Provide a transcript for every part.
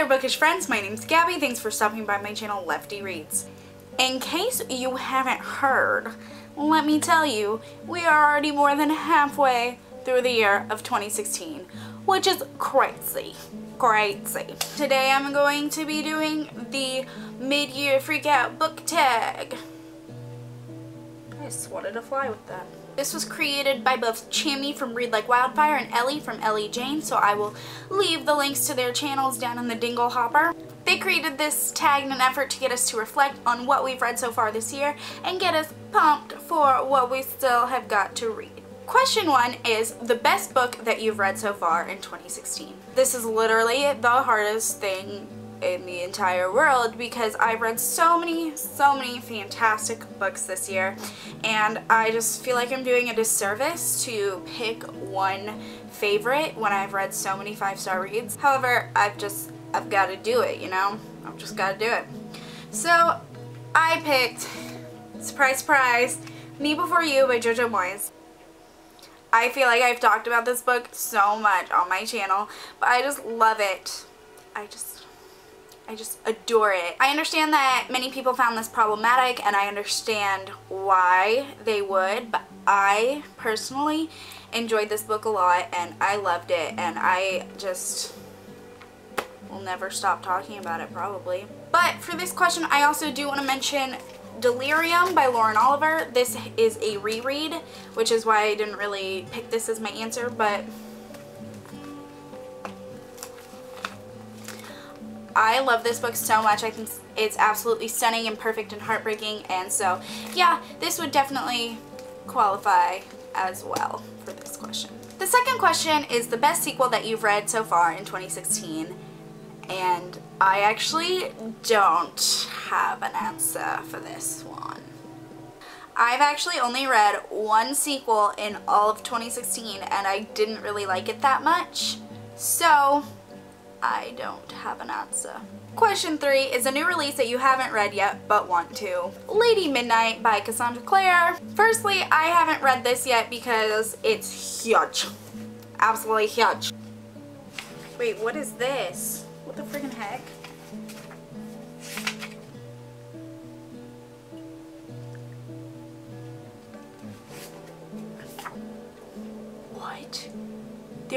there bookish friends, my name's Gabby. Thanks for stopping by my channel Lefty Reads. In case you haven't heard, let me tell you, we are already more than halfway through the year of 2016, which is crazy, crazy. Today I'm going to be doing the mid-year freak out book tag. I swatted a fly with that. This was created by both Chami from Read Like Wildfire and Ely from Ellie Jane, so I will leave the links to their channels down in the dingle hopper. They created this tag in an effort to get us to reflect on what we've read so far this year and get us pumped for what we still have got to read. Question one is the best book that you've read so far in 2016. This is literally the hardest thing in the entire world because I've read so many, so many fantastic books this year and I just feel like I'm doing a disservice to pick one favorite when I've read so many five-star reads. However, I've just, I've got to do it, you know? I've just got to do it. So, I picked, surprise, surprise, Me Before You by Jojo Moyes. I feel like I've talked about this book so much on my channel, but I just love it. I just I just adore it. I understand that many people found this problematic and I understand why they would, but I personally enjoyed this book a lot and I loved it and I just will never stop talking about it probably. But for this question, I also do want to mention Delirium by Lauren Oliver. This is a reread, which is why I didn't really pick this as my answer, but I love this book so much. I think it's absolutely stunning and perfect and heartbreaking. And so, yeah, this would definitely qualify as well for this question. The second question is the best sequel that you've read so far in 2016. And I actually don't have an answer for this one. I've actually only read one sequel in all of 2016 and I didn't really like it that much. So I don't have an answer. Question three is a new release that you haven't read yet but want to. Lady Midnight by Cassandra Clare. Firstly, I haven't read this yet because it's huge. Absolutely huge. Wait, what is this? What the friggin' heck?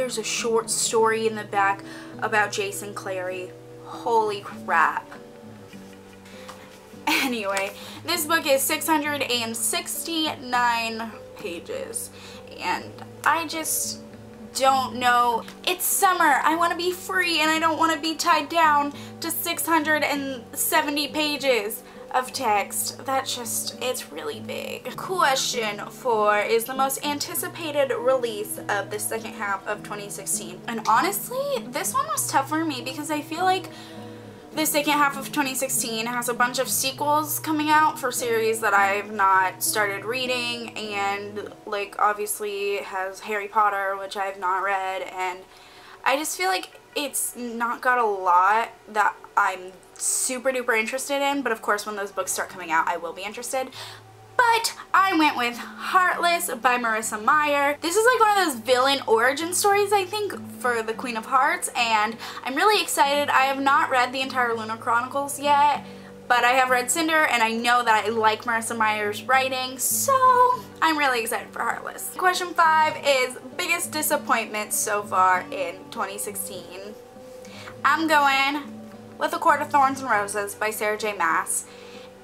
There's a short story in the back about Jason Clary. Holy crap. Anyway, this book is 669 pages and I just don't know. It's summer. I want to be free and I don't want to be tied down to 670 pages of text. That's just, it's really big. Question four is the most anticipated release of the second half of 2016. And honestly, this one was tough for me because I feel like the second half of 2016 has a bunch of sequels coming out for series that I've not started reading and like obviously has Harry Potter which I've not read and I just feel like it's not got a lot that I'm super duper interested in, but of course when those books start coming out I will be interested. But I went with Heartless by Marissa Meyer. This is like one of those villain origin stories, I think, for the Queen of Hearts, and I'm really excited. I have not read the entire Lunar Chronicles yet, but I have read Cinder, and I know that I like Marissa Meyer's writing, so I'm really excited for Heartless. Question 5 is biggest disappointment so far in 2016. I'm going with A Court of Thorns and Roses by Sarah J Maas.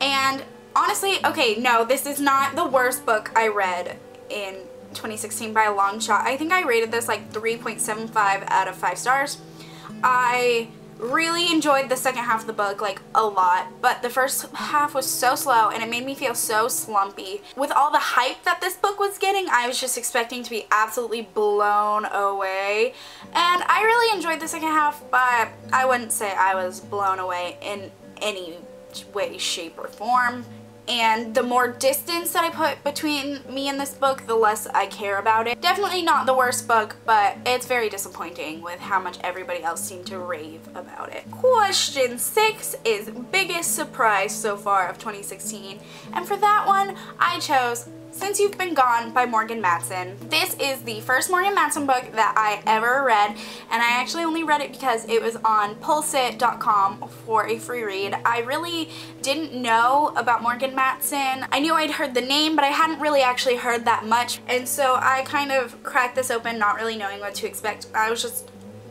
And honestly, okay, no, this is not the worst book I read in 2016 by a long shot. I think I rated this like 3.75 out of 5 stars. I really enjoyed the second half of the book like a lot but the first half was so slow and it made me feel so slumpy. With all the hype that this book was getting I was just expecting to be absolutely blown away and I really enjoyed the second half but I wouldn't say I was blown away in any way shape or form and the more distance that I put between me and this book, the less I care about it. Definitely not the worst book, but it's very disappointing with how much everybody else seemed to rave about it. Question 6 is biggest surprise so far of 2016, and for that one, I chose Since You've Been Gone by Morgan Matson. This is the first Morgan Matson book that I ever read and I actually only read it because it was on pulseit.com for a free read. I really didn't know about Morgan Matson. I knew I'd heard the name but I hadn't really actually heard that much and so I kind of cracked this open not really knowing what to expect. I was just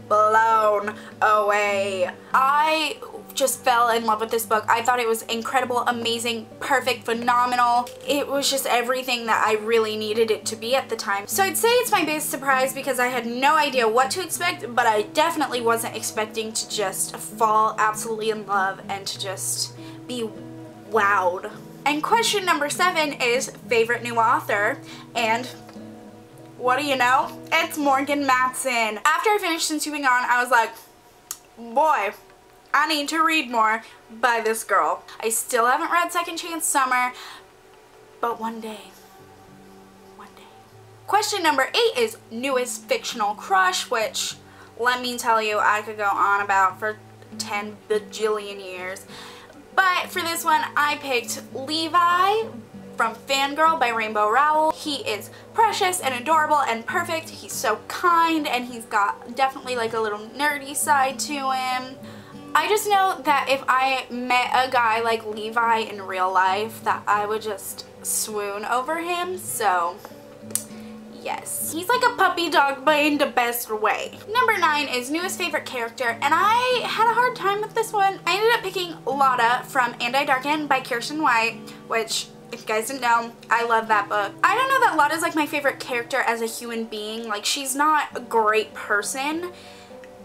blown away. I just fell in love with this book. I thought it was incredible, amazing, perfect, phenomenal. It was just everything that I really needed it to be at the time. So I'd say it's my biggest surprise because I had no idea what to expect, but I definitely wasn't expecting to just fall absolutely in love and to just be wowed. And question number seven is favorite new author and what do you know? It's Morgan Matson. After I finished Since You've Been Gone, I was like, boy, I need to read more by this girl. I still haven't read Second Chance Summer, but one day, one day. Question number eight is newest fictional crush, which let me tell you, I could go on about for 10 bajillion years. But for this one, I picked Levi from Fangirl by Rainbow Rowell. He is precious and adorable and perfect. He's so kind and he's got definitely like a little nerdy side to him. I just know that if I met a guy like Levi in real life that I would just swoon over him. So yes. He's like a puppy dog but in the best way. Number 9 is newest favorite character and I had a hard time with this one. I ended up picking Lada from And I Darken by Kiersten White which if you guys didn't know, I love that book. I don't know that Lada's like my favorite character as a human being. Like she's not a great person,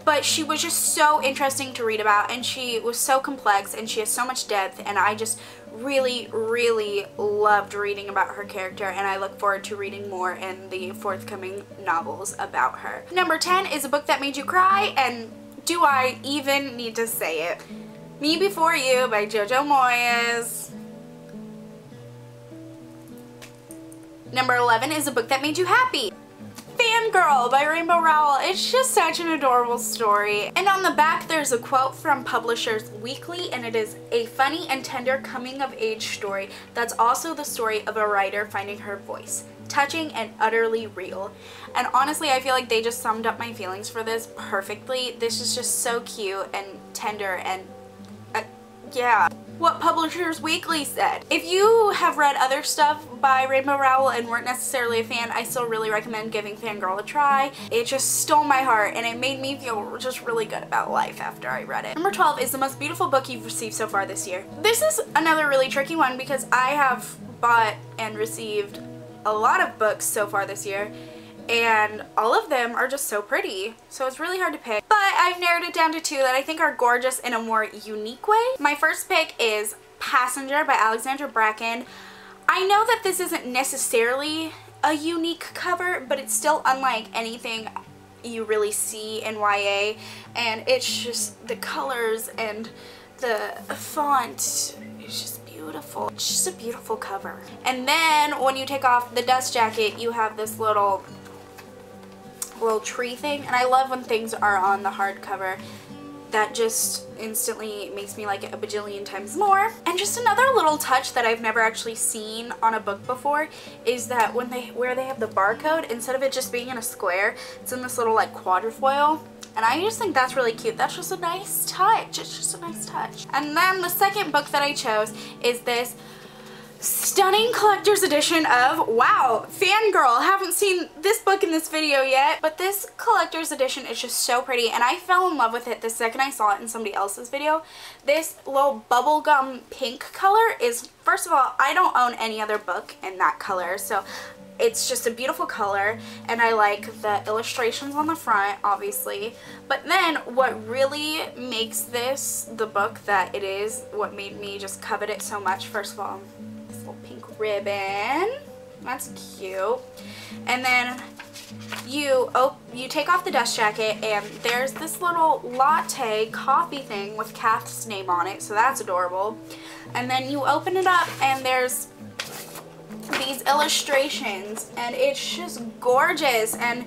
but she was just so interesting to read about and she was so complex and she has so much depth and I just really, really loved reading about her character and I look forward to reading more in the forthcoming novels about her. Number 10 is a book that made you cry and do I even need to say it? Me Before You by Jojo Moyes. Number 11 is a book that made you happy. Fangirl by Rainbow Rowell. It's just such an adorable story. And on the back there's a quote from Publishers Weekly and it is a funny and tender coming of age story that's also the story of a writer finding her voice. Touching and utterly real. And honestly I feel like they just summed up my feelings for this perfectly. This is just so cute and tender and uh, yeah what Publishers Weekly said. If you have read other stuff by Rainbow Rowell and weren't necessarily a fan, I still really recommend giving Fangirl a try. It just stole my heart and it made me feel just really good about life after I read it. Number 12 is the most beautiful book you've received so far this year. This is another really tricky one because I have bought and received a lot of books so far this year and all of them are just so pretty so it's really hard to pick but I've narrowed it down to two that I think are gorgeous in a more unique way. My first pick is Passenger by Alexandra Bracken. I know that this isn't necessarily a unique cover but it's still unlike anything you really see in YA and it's just the colors and the font is just beautiful. It's just a beautiful cover. And then when you take off the dust jacket you have this little little tree thing and I love when things are on the hardcover that just instantly makes me like it a bajillion times more. And just another little touch that I've never actually seen on a book before is that when they where they have the barcode, instead of it just being in a square, it's in this little like quadrifoil. And I just think that's really cute. That's just a nice touch. It's just a nice touch. And then the second book that I chose is this stunning collector's edition of, wow, Fangirl. Haven't seen this book in this video yet, but this collector's edition is just so pretty, and I fell in love with it the second I saw it in somebody else's video. This little bubblegum pink color is, first of all, I don't own any other book in that color, so it's just a beautiful color and I like the illustrations on the front obviously but then what really makes this the book that it is what made me just covet it so much first of all ribbon. That's cute. And then you oh you take off the dust jacket and there's this little latte coffee thing with Kath's name on it, so that's adorable. And then you open it up and there's these illustrations and it's just gorgeous and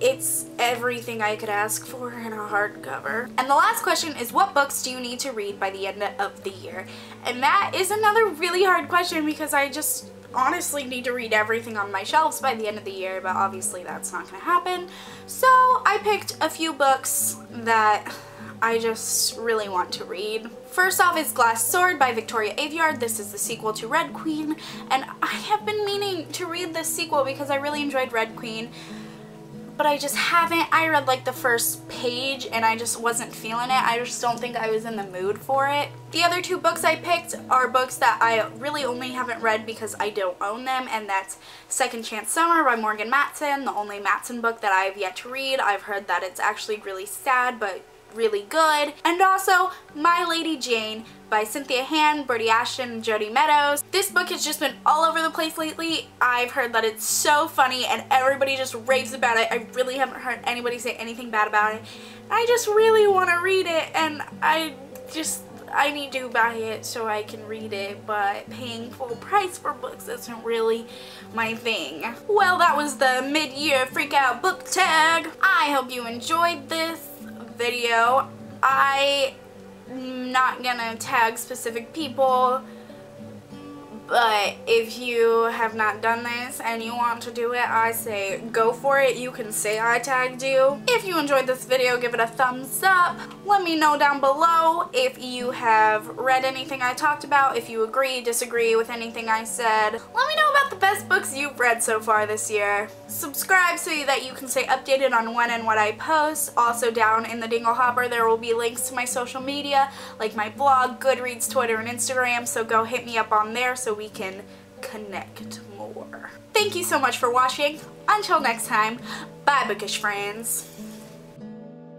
it's everything I could ask for in a hardcover. And the last question is what books do you need to read by the end of the year? And that is another really hard question because I just honestly need to read everything on my shelves by the end of the year, but obviously that's not going to happen. So I picked a few books that I just really want to read. First off is Glass Sword by Victoria Aveyard. This is the sequel to Red Queen, and I have been meaning to read this sequel because I really enjoyed Red Queen but I just haven't. I read like the first page and I just wasn't feeling it. I just don't think I was in the mood for it. The other two books I picked are books that I really only haven't read because I don't own them and that's Second Chance Summer by Morgan Matson, the only Matson book that I've yet to read. I've heard that it's actually really sad but really good. And also My Lady Jane by Cynthia Hand, Brodi Ashton, and Meadows. This book has just been all over the place lately. I've heard that it's so funny and everybody just raves about it. I really haven't heard anybody say anything bad about it. I just really want to read it and I just I need to buy it so I can read it, but paying full price for books isn't really my thing. Well, that was the mid-year freak out book tag. I hope you enjoyed this video. I am not gonna tag specific people but if you have not done this and you want to do it, I say go for it. You can say I tagged you. If you enjoyed this video, give it a thumbs up. Let me know down below if you have read anything I talked about, if you agree, disagree with anything I said. Let me know about the best books you've read so far this year. Subscribe so that you can stay updated on when and what I post. Also down in the Dingle Hopper there will be links to my social media like my blog, Goodreads, Twitter, and Instagram so go hit me up on there so we can connect more. Thank you so much for watching. Until next time, bye bookish friends.